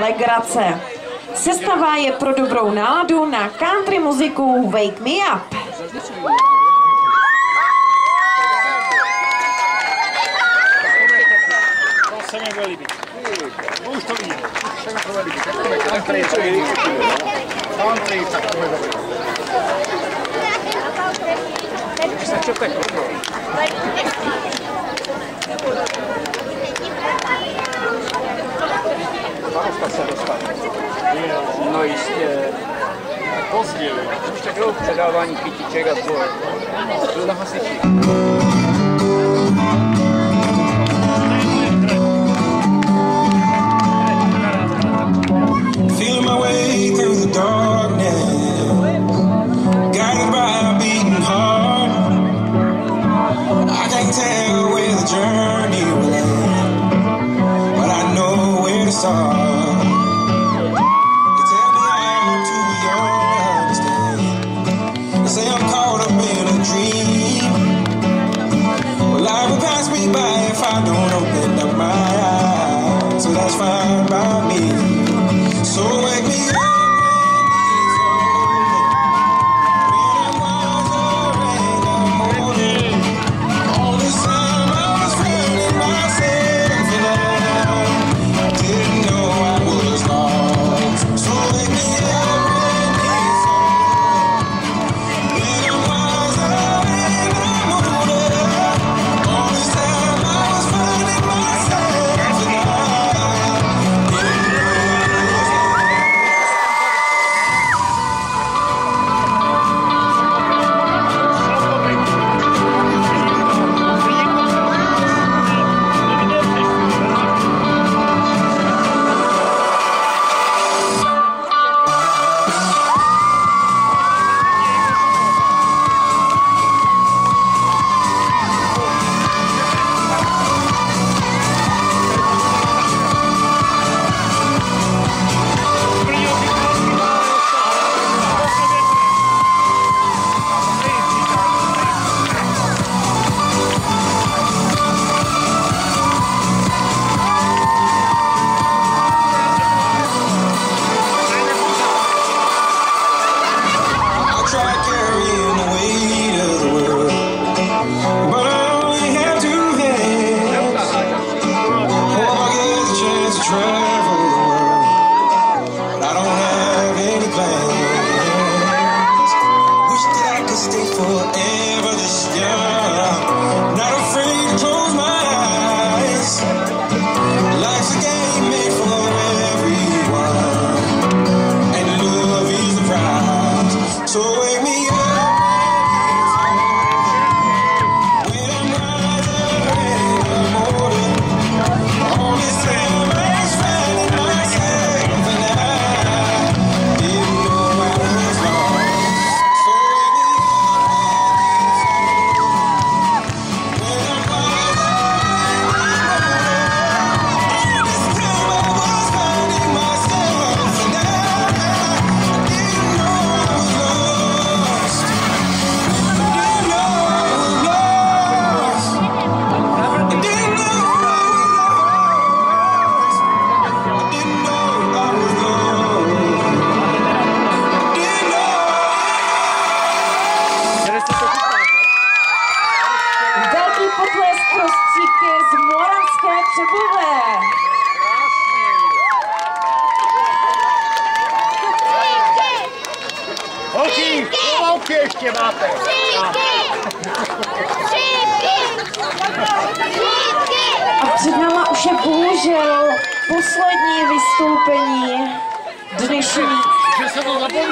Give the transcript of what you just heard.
legrace. Sestava je pro dobrou náladu na country muziku Wake Me Up. se mi tak есть после Feeling my way through the darkness. Guided by a beating heart. I can't tell where the journey will end But I know where to start. Tři! Pomalky ještě máte! A před náma už je bohužel poslední vystoupení dnešní.